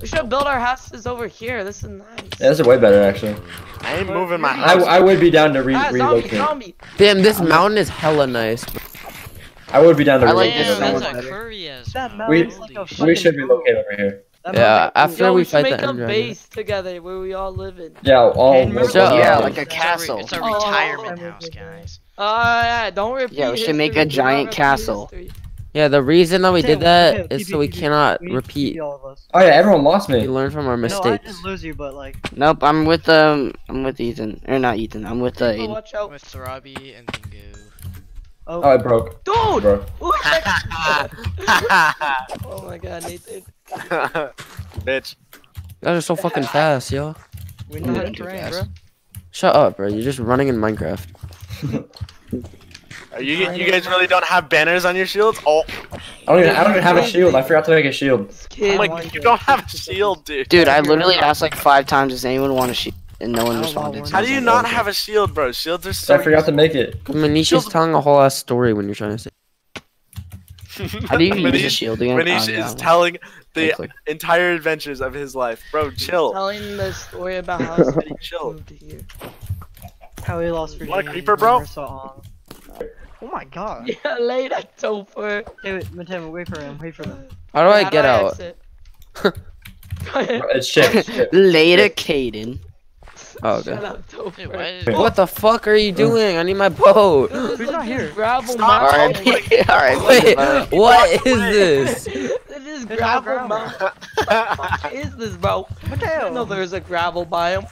We should build our houses over here. This is nice. Yeah, this is way better actually. I ain't moving my I, house. I would be down to re- ah, zombie, relocate. zombie. Damn, this mountain is hella nice. I would be down to I like relocate. this Damn, that's a better. curry ass. That. We- like a We should road. relocate over here. That Yeah, mountain- after Yo, we we should fight make the a Ender Dragon. base together where we all live in. Yeah, all And live Shut on up. Yeah, like a It's a re- castle. It's a Oh. retirement house, guys. Uh, yeah, don't repeat Yeah, we should make a history, do not giant castle. history. Yeah, the reason that we did Mateo, that Mateo, is TP, so we TP. cannot We repeat. TP all of us. Oh yeah, everyone lost me. We me. learn from our mistakes. No, I mistakes. didn't lose you, but like, Nope, I'm with um, I'm with Ethan, or not Ethan. I'm with uh, People watch out. With Sarabi and Dingo. oh, Oh, it broke. Dude! Bro. Oh my god, Nathan. Bitch. You guys are so fucking fast, yo. we know how to train, bro. Shut up, bro. You're just running in Minecraft. Are you you guys really don't have banners on your shields? Oh, I don't even. I don't even have a shield. I forgot to make a shield. This oh kid. my god, you don't have a shield, dude. Dude, I literally asked like five times, does anyone want a sheet? And no one responded. How I do you not have a shield, bro? Shields are So so. I forgot to make it. Manisha's Shield- telling a whole ass story when you're trying to say. How do you use a shield again? Manish Oh, yeah. is telling the Thankfully. entire adventures of his life, bro. Chill. Telling the story about how he Chill. moved here. How he lost Want a creeper, when bro? We saw on. Oh my god. Yeah, late October. Hey, wait, Mateo, wait for him, wait for him. How do I How get out? exit? Go. It's shit. it's shit. Later, Caden. Oh, Shut okay. up, Topher. Dude, What the fuck are you doing? I need my boat. Who's not here? Gravel Stop. Alright, mountain. alright. Wait, bye. what is this? This is There's no gravel gravel. mountain. What is this, bro? I didn't know Mateo! there's a gravel biome.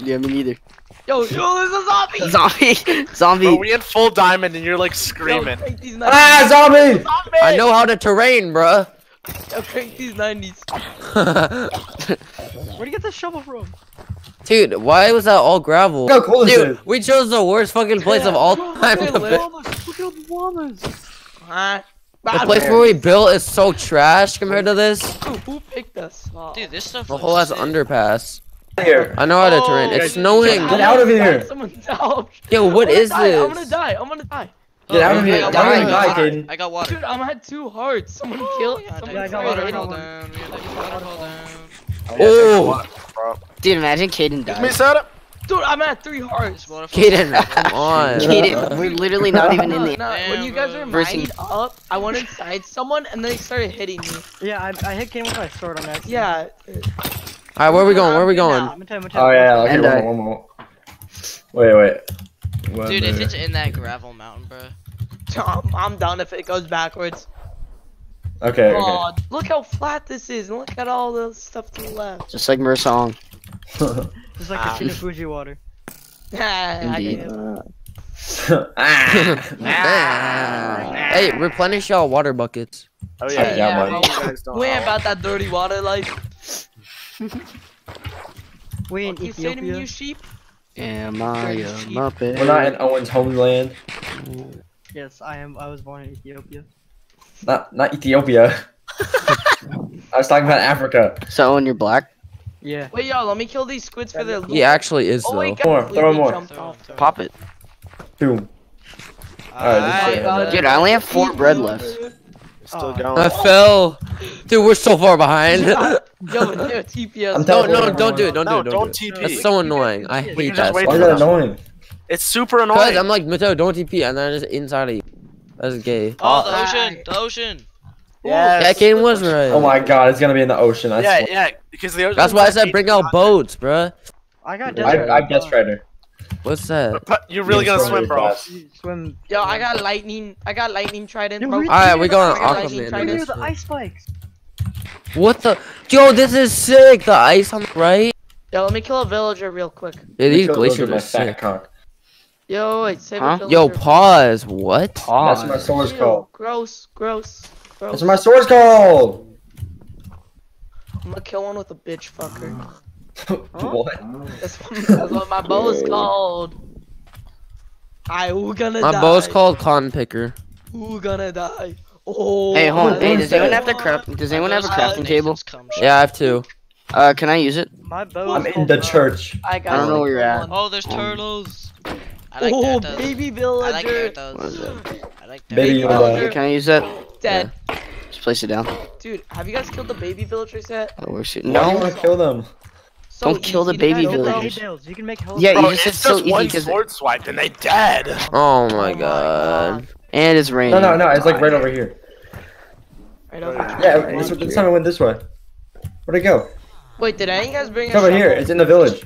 Yeah, me neither. Yo, yo, there's a zombie! Zombie, Bro, zombie. we in full diamond and you're like screaming. crank these 90s. Ah, zombie! Zombie! I know how to terrain, bruh. Yo, crank these 90s. Where'd you get the shovel from? Dude, why was that all gravel? Look how cool Dude, is. we chose the worst fucking place of all time. Hey, to Lil. build. Look at the llamas! Huh? The place where we built is so trash compared to this. Who, who picked us? Oh. Dude, this stuff. The looks whole ass sick. underpass. Here. I know how to Oh, terrain. It's snowing. Get out of here. Someone's out. Yo, what I'm gonna die, I'm gonna die. I'm gonna die. Get out of here. got Why water, are you I got die, water. Caden? I got water. Dude, I'm at two hearts. Someone oh, kill. Yeah, Someone I oh. got kill water, it. I got Waterfall water. down. We gotta get waterfall. Oh, Dude, imagine Caden Give me dies. soda. Dude, I'm at three hearts. This waterfall- Kaden, come on. Caden, we're literally not even in the. no, when Damn, you guys bro. were Versing- mining up, I went inside someone and they started hitting me. Yeah, I, I hit Kaden with my sword on that. Yeah. Alright, where are we going? Where are we going? Nah, Mateo, Mateo. Oh yeah, okay, And one I- more, one more. Wait, wait. One Dude, if it's in that gravel mountain, bro. I'm, I'm done if it goes backwards. Okay, okay. Oh, look how flat this is, and look at all the stuff to the left. Just like Mer song. Just like Ah. the Tina Fuji water. Indeed. get ah. Hey, replenish y'all water buckets. Oh I yeah, got Yeah, mine. You guys don't We ain't about that dirty water life. We in What you say to Ethiopia. you sheep? Am I a Muppet? We're not in Owen's homeland. Yes, I am. I was born in Ethiopia. Not not Ethiopia. I was talking about Africa. So, when you're black, Yeah. Wait, y'all, let me kill these squids for their loot. He actually is Oh, though. wait, More, throw we more. jumped Throw 'em, off. pop it. Boom. Alright, this Dude, I only have four bread left. Still Aw. going. I fell. Dude, we're so far behind. Yo, yo, TPS. I'm no, telling no, don't do it. Don't no, do it. don't do it. TP. That's so annoying. I You hate that. wait Why is that annoying? It's super Cause annoying. I'm like, Mateo, don't TP, and then I'm just inside of you. That's gay. Oh, the Oh, ocean! The ocean! Yes. Yeah, Kane was right. Oh my god, it's gonna be in the ocean. I Yeah, swear. yeah, because the ocean. That's why I said bring out boats, bruh. I got I, desert. I guess Strider. What's that? You're really gonna swim, bro. Swim. Yo, I got lightning. I got lightning trident. Bro. Alright, we going I Aquaman. trident. Near the ice spikes. What the? Yo, this is sick. The ice on the right. Yo, let me kill a villager real quick. Yeah, these glaciers are sick. cock. Yo, wait, save Huh? a. Yo, pause. What? That's my sword's Ew, called. Gross, gross, gross. That's my sword's called. I'm gonna kill one with a bitch fucker. Uh. what? That's what, that's what my bow is called. I who gonna My die? bow's called Cotton Picker. Who gonna die? Oh. Hey, hold on. Hey, does anyone have the is craft? Does anyone have a Those crafting table? Nathan's cum shot. Yeah, I have two. Uh, can I use it? My bow. I'm in the church. I got I don't know where you're at. Oh, there's turtles! I like oh, that, though. baby I like villager. that, What is though. it? I like that. Baby Baby Yoda. villager. Can I use that? Dead. Just place it down. Dude, have you guys killed the baby villagers yet? Oh, we're shooting. Why do you No. want to kill them? So Don't kill the baby kill villagers. You can make. Yeah, Bro, you just it's so just easy one because sword swipe and they dead. Oh my my god. and it's raining. No, no, no. It's like right over here. Right over. Yeah, this, this time it went this way. Where'd it go? Wait, did any guys bring It's a over here. It's in the village.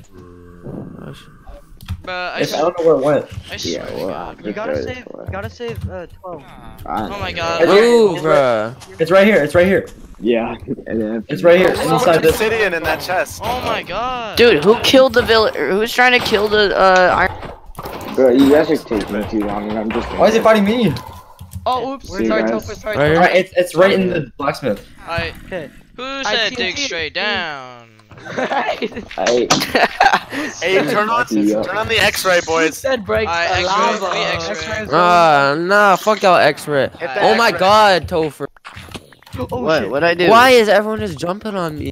Bruh, I, It's, I s- don't know where it went. I swear to You gotta save. You gotta save. Uh, twelve. Oh my god. It's- Ooh, it's bruh. It's right here. It's right here. Yeah, and then It's right here. It's inside this. obsidian in that chest. Oh my god. Dude, who killed the villager? Who's trying to kill the uh iron? bro, you guys are taking too long, and I'm just. Why is he fighting me? Oh, oops. See you Sorry. Topher. Sorry, Right Topher. here. Alright, it's it's right in the blacksmith. I, Okay. who said dig straight down? Hey, Hey, turn on, turn on the X-ray, boys. said break I the X-ray, lava. X-ray. Ah, nah, fuck y'all X-ray. Oh my god, Topher. Oh what? shit. What'd I do? Why is everyone just jumping on me?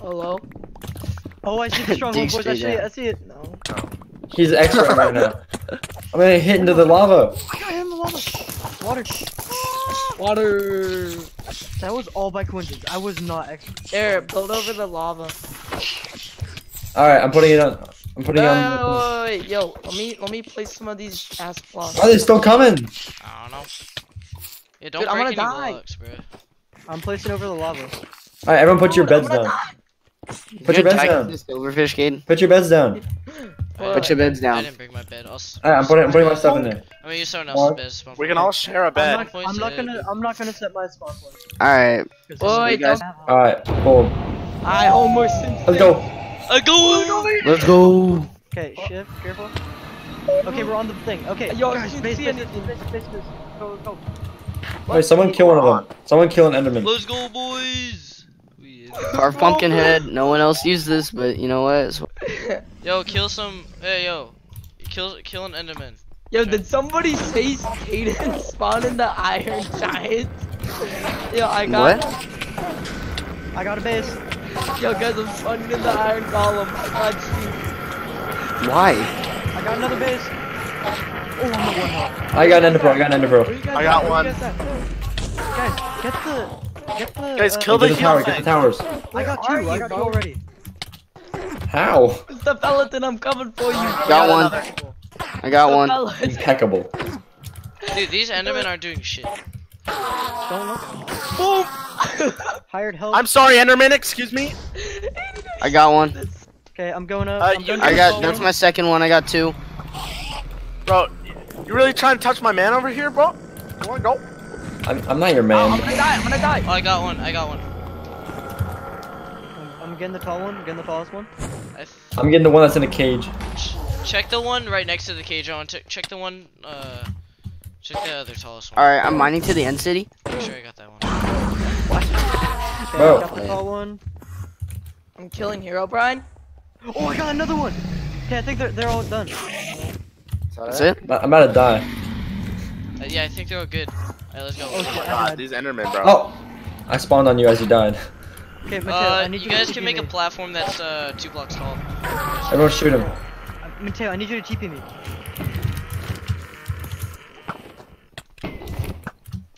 Hello? Oh, I see the strong boys. I see it. I see it. No. He's extra right now. I'm gonna hit into the lava. I got him in the lava. Water. Water. That was all by coincidence. I was not extra. There, build over the lava. Alright, I'm putting it on. I'm putting it on. Oh, wait, wait, yo, let me let me place some of these ass blocks. Why are they still coming? I don't know. Yeah, don't Dude, I'm any gonna die. blocks, bro. I'm placing over the lava. Alright, everyone put your beds down. Put your beds down. the silverfish, Gaten. Put your beds down. Put your beds down. I didn't bring my bed. I'll, s- Alright, I'm putting I'm putting my stuff in there. I'm gonna use someone What? else's bed. spawn We can all share a I'm bed. not, I'm not gonna. I'm not gonna set my spawn point. Alright. 'cause Oh, this wait, is- guys don't- have- Alright, boom. I almost Let's go. I go. Let's go. Okay, shift, careful. Okay, we're on the thing. Okay, Yo, guys, you base, see base, anything? base, base, base. Go, go. Wait, someone kill one of them. Someone kill an enderman. Let's go, boys. We- Our pumpkin head. No one else used this, but you know what? It's- Yo, kill some. Hey, yo. Kill, kill an Enderman. Yo, did somebody say Caden spawn in the Iron Giant? Yo, I got. What? I got a base. Yo, guys, I'm spawning in the Iron Golem. I got you. Why? I got another base. Oh, I'm one health. I got an ender pearl. I got an ender pearl. I got one. guys get the, get the. Guys, uh, kill Get the the tower. heal Get the towers. I got Where two. I got two already. How? It's the Peloton, I'm coming for you. Got one. Another. I got The one. Peloton. Impeccable. Dude, these Endermen aren't doing shit. Don't look. Boom! Hired help. I'm sorry, Enderman. Excuse me. I got one. Okay, I'm going up. Uh, I'm going I got. That's my second one. I got two. Bro, you really trying to touch my man over here, bro? Come on, go. I'm, I'm not your Oh, I'm gonna die, I'm gonna die. Oh, I got one. I got one. I'm, I'm getting the tall one. I'm getting the tallest one. I I'm getting the one that's in a cage. check the one right next to the cage. I want to check the one. Uh, check the other tallest one. All right. I'm mining to the end city. Make sure I got that one. Okay, Bro. I got the tall one. I'm killing Herobrine. Oh, I got another one. Okay, I think they're they're all done. That's it. I'm about to die. Uh, yeah, I think they're all good. Alright, let's go. Oh shit, I God, died. these Endermen, bro. Oh! I spawned on you as you died. Okay, Mateo, I Uh, need you you, guys to can TP make a platform that's uh two blocks tall. Everyone shoot him. Uh, Mateo, I need you to TP me.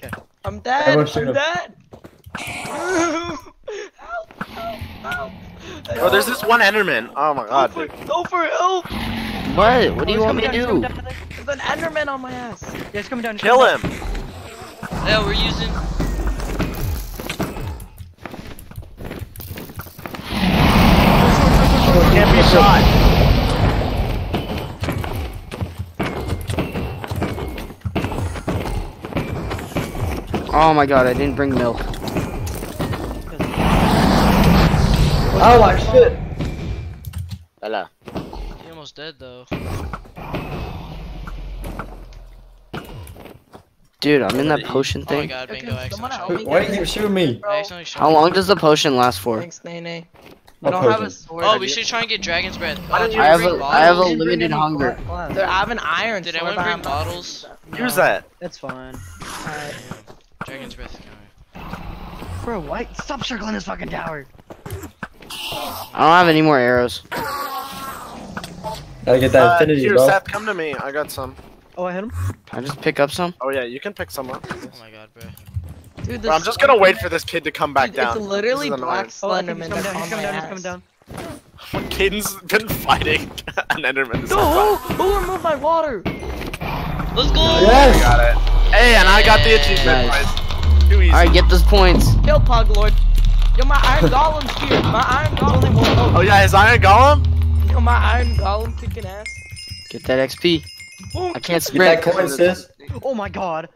Okay. I'm dead. Everyone shoot I'm him. dead. help, help, help. Bro, there's this one Enderman. Oh my Go god, for, dude. go for help. What? What do Oh, you he's want me coming to do? he's coming down, I think. There's an Enderman on my ass. Yeah, he's coming down. he's Kill coming him. Yeah, we're using. Can't be shot. Oh my god! I didn't bring milk. Oh my shit! Hello. He almost dead though. Dude, I'm in that potion Oh thing. god, bingo! I someone accidentally help shot. Why do you keep shooting me? I accidentally shot. How long does the potion last for? Thanks, Nene. What I don't have a sword. Oh, we should try and get dragon's breath. Why didn't uh, did you I have bring a- have a limited hunger. gla- glass. There, I have an iron Did anyone bring I'm- bottles? Use that. It's fine. Alright. Dragon's breath. Bro, why? Stop circling this fucking tower. I don't have any more arrows. Gotta get that Uh, infinity, here, bro. Seth, come to me. I got some. Oh, I hit him. Can I just pick up some? Oh yeah, you can pick some up. Oh my god, bro. Dude, Bro, I'm just gonna wait for this kid to come back Dude, down. It's literally This is Black Oh, Slenderman he's coming that's on He's coming my down. He's coming ass. down. Caden's been fighting an Enderman No, whole who, who removed my water? Let's go. I got it. Hey, and I got the achievement. Nice. Too easy. Alright, get those points. Kill Pug Lord. Yo, my Iron Golem's here. My Iron Golem. Oh yeah, his Iron Golem? Yo, my Iron Golem kicking ass. Get that XP. Boom. I can't Get that coin, sis. Oh my god.